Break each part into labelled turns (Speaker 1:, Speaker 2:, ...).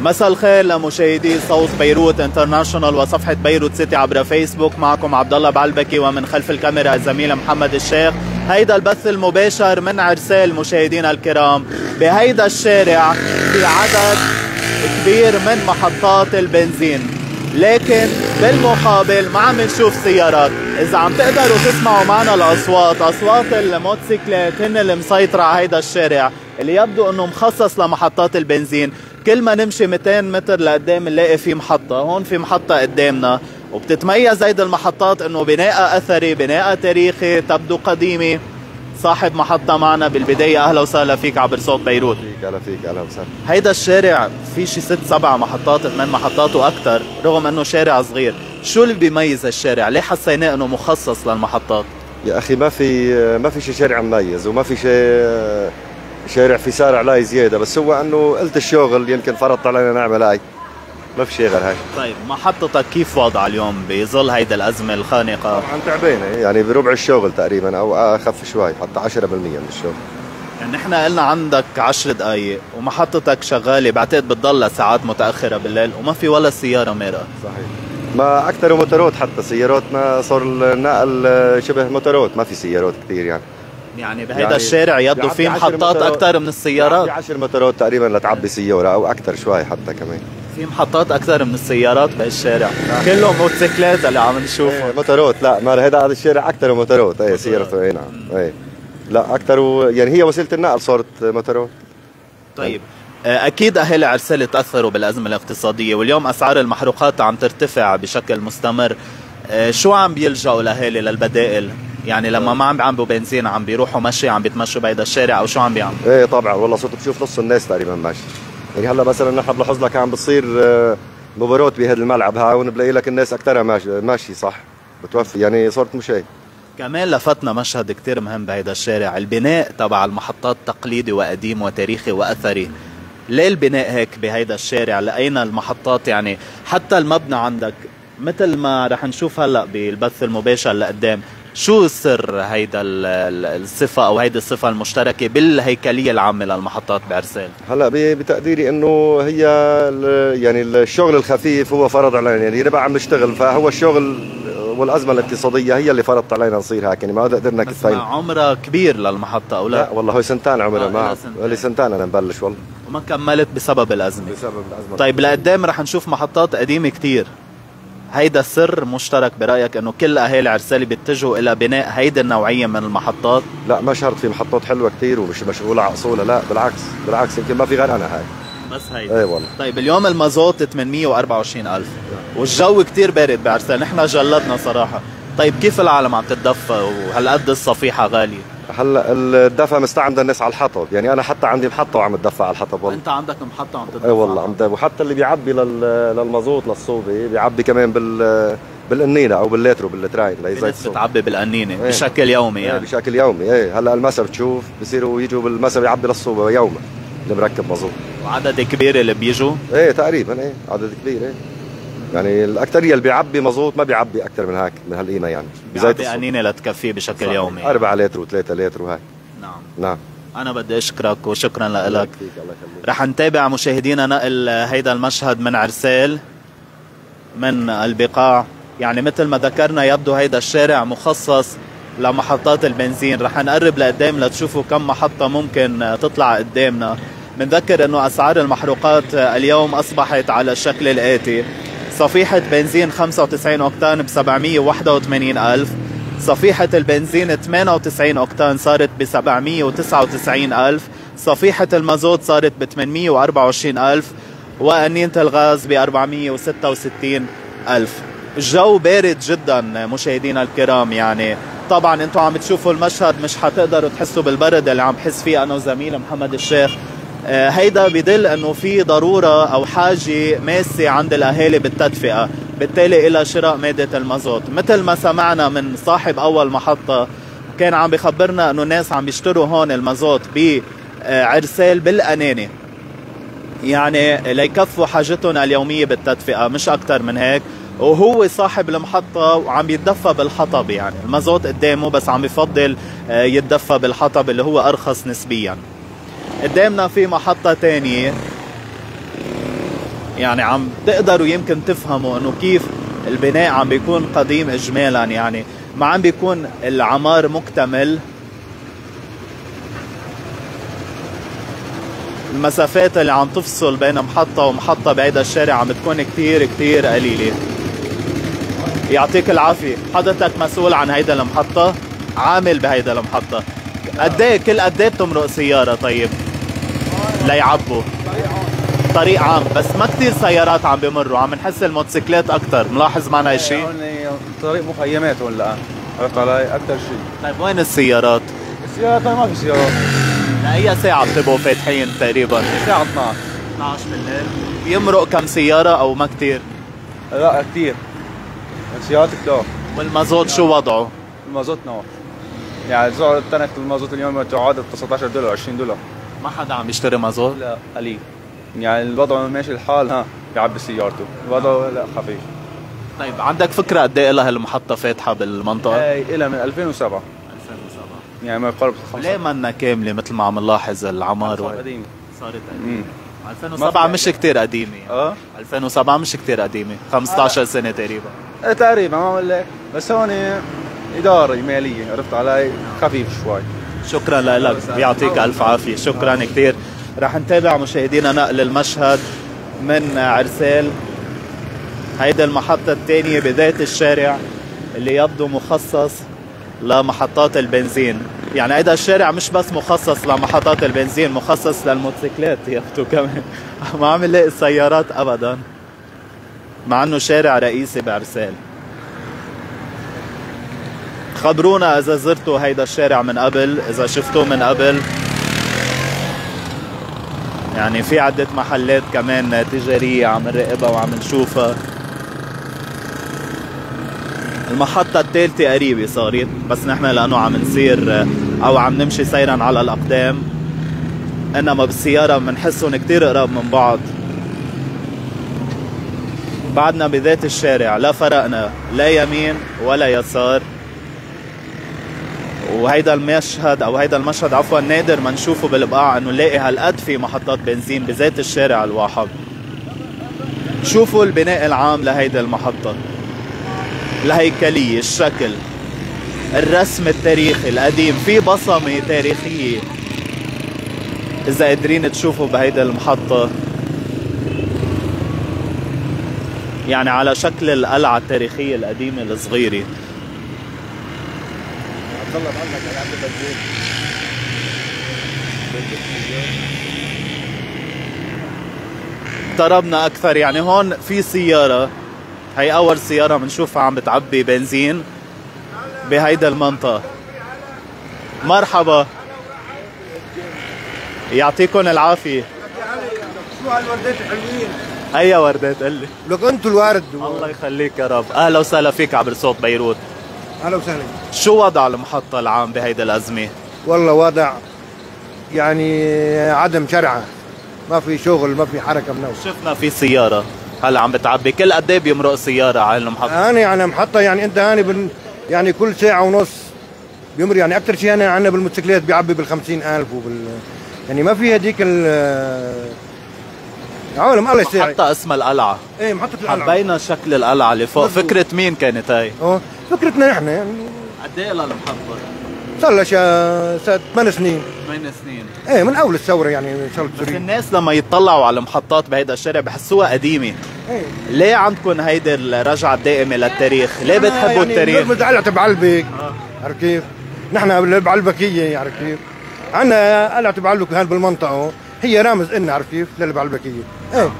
Speaker 1: مساء الخير لمشاهدي صوت بيروت انترناشونال وصفحة بيروت سيتي عبر فيسبوك. معكم عبد الله بعلبكي ومن خلف الكاميرا الزميل محمد الشيخ. هيدا البث المباشر من عرسال مشاهدينا الكرام بهيدا الشارع في عدد كبير من محطات البنزين. لكن بالمقابل ما عم نشوف سيارات. إذا عم تقدروا تسمعوا معنا الأصوات أصوات الموتوسيكلات هن اللي مسيطرة على هيدا الشارع اللي يبدو إنه مخصص لمحطات البنزين. كل ما نمشي 200 متر لقدام نلاقي في محطة هون في محطة قدامنا. وبتتميز هيدي المحطات إنه بناء أثري بناء تاريخي تبدو قديمة. صاحب محطة معنا بالبداية أهلا وسهلا فيك عبر صوت بيروت.
Speaker 2: فيك أهلا فيك أهلا وسهلا.
Speaker 1: هيدا الشارع في شي ست سبع محطات ثمان محطات وأكثر رغم أنه شارع صغير. شو اللي بيميز الشارع؟ ليه حسيناه أنه مخصص للمحطات؟
Speaker 2: يا أخي ما في ما في شي شارع مميز وما في شي شارع في سارع لاي زيادة بس هو أنه قلت الشغل يمكن فرضت علينا نعمل هاي. ما في شيء غير هاي.
Speaker 1: طيب محطتك كيف وضع اليوم بظل هيدا الأزمة الخانقة؟
Speaker 2: طبعا تعبانة يعني بربع الشغل تقريبا أو أخف شوي حتى 10% من الشغل
Speaker 1: يعني نحن قلنا عندك 10 دقائق ومحطتك شغالة بعتقد بتضل ساعات متأخرة بالليل وما في ولا سيارة مارقة
Speaker 2: صحيح. ما أكثر موتورات حتى سيارات ما صار النقل شبه موتورات ما في سيارات كثير يعني.
Speaker 1: يعني بهيدا يعني الشارع يبدو في محطات أكثر من السيارات.
Speaker 2: في 10 موتورات تقريبا لتعبي سيارة أو أكثر شوي حتى كمان.
Speaker 1: في محطات أكثر من السيارات بهالشارع كله موتوسيكلات اللي عم نشوفه
Speaker 2: إيه موتورات لا ما هذا هذا الشارع أكثر موتورات إيه سيارات اي نعم. إيه. لا أكثر و... يعني هي وسيلة النقل صارت موتورات
Speaker 1: طيب. آه، أكيد اهالي عرسال تأثروا بالأزمة الاقتصادية واليوم أسعار المحروقات عم ترتفع بشكل مستمر. آه، شو عم بيلجأوا الاهالي للبدائل؟ يعني لما ما عم بيعملوا بنزين عم بيروحوا مشي عم بيتمشوا بهيدا الشارع أو شو عم بيعملوا؟
Speaker 2: إيه طبعا. والله صرت بشوف نص الناس تقريبا ماشي. يعني هلأ مثلا نحن بلاحظ لك عم بتصير آه، مباراة بهذا الملعب هون بلاقي لك الناس اكثرها ماشي ماشي صح بتوفي. يعني صارت مش هيك.
Speaker 1: كمان لفتنا مشهد كتير مهم بهيدا الشارع البناء تبع المحطات تقليدي وقديم وتاريخي وأثري. ليه البناء هيك بهيدا الشارع؟ لقينا المحطات؟ يعني حتى المبنى عندك مثل ما رح نشوف هلأ بالبث المباشر لقدام شو سر هيدا الصفة أو هيدي الصفة المشتركة بالهيكلية العامة للمحطات بعرسال؟
Speaker 2: هلا بتقديري إنه هي يعني الشغل الخفيف هو فرض علينا. يعني نبقى عم نشتغل فهو الشغل والأزمة الاقتصادية هي اللي فرضت علينا نصير هيك يعني ما قدرنا
Speaker 1: كفاية. عمرها كبير للمحطة أو لا؟
Speaker 2: لا والله هو سنتين عمرها آه ما لي سنتين أنا مبلش والله.
Speaker 1: وما كملت بسبب الأزمة.
Speaker 2: بسبب الأزمة.
Speaker 1: طيب لقدام رح نشوف محطات قديمة كتير. هيدا سر مشترك برأيك إنه كل أهالي عرسالي بيتجهوا إلى بناء هيدي النوعية من المحطات؟
Speaker 2: لا ما شرط في محطات حلوة كثير ومش مشغولة على أصولها لا بالعكس بالعكس يمكن ما في غير أنا هاي.
Speaker 1: بس هيدا.
Speaker 2: إيه والله.
Speaker 1: طيب اليوم المازوت 824000 والجو كثير بارد بعرسال نحن جلدنا صراحة. طيب كيف العالم عم تتدفى وهالقد الصفيحة غالية؟
Speaker 2: هلا الدفع مستعمل الناس على الحطب. يعني أنا حتى عندي محطة وعم أتدفى على الحطب
Speaker 1: والله. أنت عندك محطة وعم تدفع.
Speaker 2: اي والله عم وحتى اللي بيعبي للمازوت للصوبة بيعبي كمان بال بالقنينة أو باللتر وباللتراين
Speaker 1: ليزيد بتعبي بالقنينة إيه. بشكل يومي يعني.
Speaker 2: إيه بشكل يومي إيه. هلا المسا بتشوف بصيروا يجوا بالمسا بيعبي للصوبة يوما اللي مركب مازوت.
Speaker 1: وعدد كبير اللي بيجوا؟
Speaker 2: إيه تقريبا إيه عدد كبير إيه. يعني الاكثريه اللي بيعبي مزوط ما بيعبي أكثر من هيك من هالقيمة يعني.
Speaker 1: بيعبي قنينه لتكفيه بشكل صحيح. يومي.
Speaker 2: 4 لتر و3 لتر وهيك
Speaker 1: نعم.
Speaker 2: نعم.
Speaker 1: أنا بدي أشكرك وشكرا لك. رح نتابع مشاهدينا نقل هيدا المشهد من عرسال من البقاع. يعني مثل ما ذكرنا يبدو هيدا الشارع مخصص لمحطات البنزين. رح نقرب لقدام لتشوفوا كم محطة ممكن تطلع قدامنا. بنذكر إنه أسعار المحروقات اليوم أصبحت على الشكل الآتي. صفيحة بنزين 95 أوكتان ب 781 ألف. صفيحة البنزين 98 أوكتان صارت ب 799 ألف. صفيحة المازوت صارت ب 824 ألف. وأنينة الغاز ب 466 ألف. الجو بارد جدا مشاهدينا الكرام يعني. طبعا أنتم عم تشوفوا المشهد مش حتقدروا تحسوا بالبرد اللي عم بحس فيه أنا وزميل محمد الشيخ. هيدا بدل إنه في ضرورة أو حاجة ماسة عند الأهالي بالتدفئة بالتالي إلى شراء مادة المازوت. مثل ما سمعنا من صاحب أول محطة كان عم بخبرنا إنه الناس عم بيشتروا هون المازوت بعرسال بالأناني. يعني ليكفوا حاجتهم اليومية بالتدفئة مش أكثر من هيك. وهو صاحب المحطة وعم يتدفى بالحطب يعني. المازوت قدامه بس عم بفضل آه، يتدفى بالحطب اللي هو أرخص نسبيا. قدامنا في محطة تانية. يعني عم تقدروا يمكن تفهموا إنه كيف البناء عم بيكون قديم اجمالا. يعني ما عم بيكون العمار مكتمل. المسافات اللي عم تفصل بين محطة ومحطة بهيدا الشارع عم بتكون كتير كتير قليلة. يعطيك العافية. حضرتك مسؤول عن هيدا المحطة؟ عامل بهيدا المحطة. قد إيه كل قد إيه بتمرق سيارة طيب؟ ليعبوا طريق عام بس ما كتير سيارات عم بمروا. عم نحس الموتوسيكلات أكثر ملاحظ معنا هالشي
Speaker 3: هون طريق مخيمات هون الآن. عرفت علي؟ أكثر شيء.
Speaker 1: طيب وين السيارات؟
Speaker 3: السيارات ما في سيارات.
Speaker 1: لأي ساعة بتبقوا فاتحين تقريبا.
Speaker 3: الساعة 12
Speaker 1: 12 بالليل. بيمرق كم سيارة أو ما كتير؟
Speaker 3: لا كثير السيارات كثار
Speaker 1: والمازوت شو وضعه؟
Speaker 3: المازوت نار يعني سعر تنك المازوت اليوم تعادل 19 دولار 20 دولار.
Speaker 1: ما حدا عم يشتري مازوت؟
Speaker 3: لا قليل يعني الوضع ماشي الحال ها بيعبي سيارته. الوضع لا خفيف.
Speaker 1: طيب عندك فكرة قد إيه لها المحطة فاتحة بالمنطقة؟
Speaker 3: هاي إلها من 2007
Speaker 1: 2007
Speaker 3: يعني ما يقارب
Speaker 1: ليه منا كاملة مثل ما عم نلاحظ العمار؟
Speaker 3: صار
Speaker 1: وهي؟
Speaker 3: قديم
Speaker 1: صارت
Speaker 3: امم
Speaker 1: 2007 مش كتير قديمة. يعني.
Speaker 3: آه
Speaker 1: 2007 مش كتير قديمة. 15 سنة تقريبا.
Speaker 3: إيه تقريبا ما بقول لك. بس هون إدارة مالية عرفت علي؟ خفيف شوي.
Speaker 1: شكرا لك. يعطيك ألف عافية. شكرا كثير رح نتابع مشاهدينا نقل المشهد من عرسال هيدا المحطة الثانية بذات الشارع اللي يبدو مخصص لمحطات البنزين. يعني هيدا الشارع مش بس مخصص لمحطات البنزين مخصص للموتوسيكلات. يبدو كمان. ما عم نلاقي السيارات ابدا مع إنه شارع رئيسي بعرسال خبرونا إذا زرتوا هيدا الشارع من قبل إذا شفتوه من قبل. يعني في عدة محلات كمان تجارية عم نراقبها وعم نشوفها. المحطة الثالثة قريبة صارت بس نحن لأنه عم نسير أو عم نمشي سيرا على الأقدام. إنما بالسيارة بنحسهم كتير قراب من بعض. بعدنا بذات الشارع لا فرقنا لا يمين ولا يسار. وهيدا المشهد أو هيدا المشهد عفوا نادر ما نشوفه بالبقاع إنه نلاقي هالقد في محطات بنزين بذات الشارع الواحد. شوفوا البناء العام لهيدا المحطة. الهيكلية الشكل الرسم التاريخي القديم في بصمة تاريخية. إذا قادرين تشوفوا بهيدا المحطة. يعني على شكل القلعة التاريخية القديمة الصغيرة اقتربنا أكثر. يعني هون في سيارة. هي أول سيارة بنشوفها عم بتعبي بنزين بهيدا المنطقة. مرحبا. يعطيكم العافية.
Speaker 4: شو هالوردات الحلوين
Speaker 1: أي وردات؟ قل لي.
Speaker 4: لك أنتوا الورد.
Speaker 1: الله يخليك يا رب. أهلا وسهلا فيك عبر صوت بيروت.
Speaker 4: أهلا وسهلا.
Speaker 1: شو وضع المحطة العام بهيدا الأزمة؟
Speaker 4: والله وضع يعني عدم شرعة. ما في شغل ما في حركة من أول.
Speaker 1: شفنا في سيارة. هلا عم بتعبي؟ كل قد إيه بيمرق سيارة على المحطة؟
Speaker 4: أنا يعني محطة يعني أنت هاني بن يعني كل ساعة ونص بيمر يعني أكثر شيء أنا عندنا بالموتوسيكلات بيعبي بال ألف وبال يعني ما في هذيك ال عالم الله يساعد
Speaker 1: محطه اسمها القلعة.
Speaker 4: إيه محطة القلعة.
Speaker 1: حبينا شكل القلعة اللي فوق.
Speaker 4: مزبوط.
Speaker 1: فكرة مين كانت هاي؟
Speaker 4: آه فكرتنا نحن يعني.
Speaker 1: قد إيه للمحطه
Speaker 4: صار لها شا- سنة ثمان سنين.
Speaker 1: 8 سنين.
Speaker 4: إيه من أول الثورة يعني صارت
Speaker 1: بس
Speaker 4: سوريا
Speaker 1: الناس لما يطلعوا على المحطات بهيدا الشارع بحسوها قديمة.
Speaker 4: إيه.
Speaker 1: ليه عندكم هيدي الرجعة الدائمة للتاريخ؟ ليه بتحبوا
Speaker 4: يعني
Speaker 1: التاريخ؟
Speaker 4: قلعة بعلبك. عرفت كيف؟ نحن بعلبكية عرفت كيف؟ عندنا قلعة بعلبك هان بالمنطقة. هي رامز إلنا عرفت كيف؟ للبعلبكية إيه.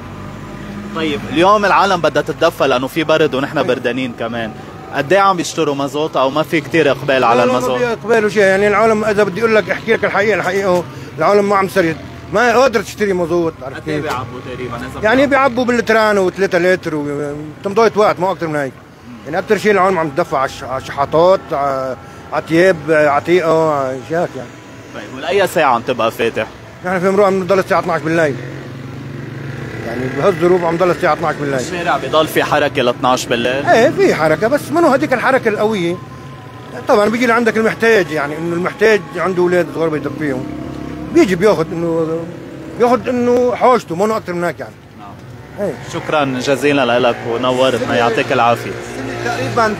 Speaker 1: طيب اليوم العالم بدها تتدفى لأنه في برد ونحن بردانين كمان. قد إيه عم بيشتروا مازوت أو ما في كتير إقبال على المازوت؟
Speaker 4: ما بيقبلوا شيء يعني العالم إذا بدي أقول لك أحكي لك الحقيقة الحقيقة العالم ما عم سرد. ما قادر تشتري مزوت عرفت
Speaker 1: قد إيه
Speaker 4: كيف؟
Speaker 1: بيعبوا تقريبا؟ إذا
Speaker 4: يعني بيعبوا. باللتران وثلاثة لتر وتمضية وقت ما أكثر من هيك. يعني أكثر شيء العالم عم تدفع على شحاطات على عتيقة على شيء يعني
Speaker 1: طيب ولأي ساعة عم تبقى فاتح؟
Speaker 4: نحن في مروءه بنضل الساعة 12 بالليل. يعني بهالظروف عم ضل الساعة 12 بالليل
Speaker 1: الشارع بضل في حركة ل 12 بالليل؟
Speaker 4: إيه في حركة بس منو هذيك الحركة القوية؟ طبعا بيجي لعندك المحتاج يعني إنه المحتاج عنده أولاد صغار بيدبيهم. بيجي بياخذ إنه بياخذ إنه حاجته منو أكثر من هيك يعني. إيه.
Speaker 1: شكرا جزيلا لك ونورتنا يعطيك العافية.
Speaker 4: تقريبا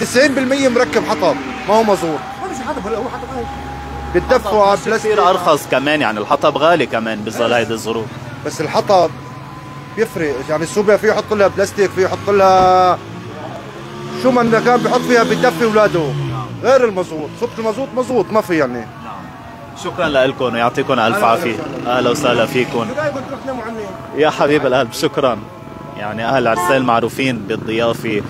Speaker 4: 90% مركب حطب ما هو مزور ما مش حطب هلا هو حطب هاي بتدفوا
Speaker 1: بلاستيك
Speaker 4: بلاستيك.
Speaker 1: كثير أرخص كمان يعني الحطب غالي كمان بظل هيدي الظروف.
Speaker 4: بس الحطب بيفرق. يعني السوبيا فيه يحط لها بلاستيك فيه يحط لها شو ما كان بيحط فيها بيدفي اولاده غير المزوط صوت المزوط مزوط ما في يعني.
Speaker 1: شكرا لكم ويعطيكم ألف
Speaker 4: عافية.
Speaker 1: أهلا
Speaker 4: وسهلا
Speaker 1: فيكم. يا حبيب القلب شكرا. يعني أهل عرسال معروفين بالضيافة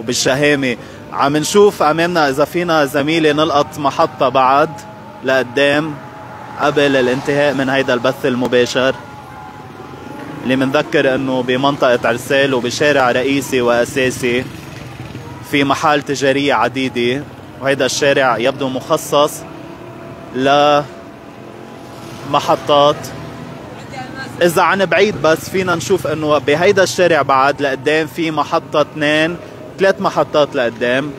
Speaker 1: وبالشهامة. عم نشوف أمامنا إذا فينا زميلي نلقط محطة بعد. لقدام قبل الانتهاء من هيدا البث المباشر. اللي منذكر إنه بمنطقة عرسال وبشارع رئيسي وأساسي في محال تجارية عديدة وهيدا الشارع يبدو مخصص لمحطات. إذا عن بعيد بس فينا نشوف إنه بهيدا الشارع بعد لقدام في محطة اثنين ثلاث محطات لقدام.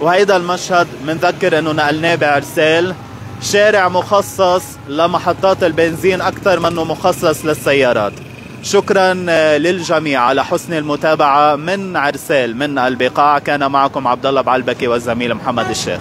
Speaker 1: وهيدا المشهد منذكر إنه نقلناه بعرسال شارع مخصص لمحطات البنزين أكثر منه مخصص للسيارات. شكرا آه، للجميع على حسن المتابعة من عرسال من البقاع. كان معكم عبد الله بعلبكي والزميل محمد الشيخ.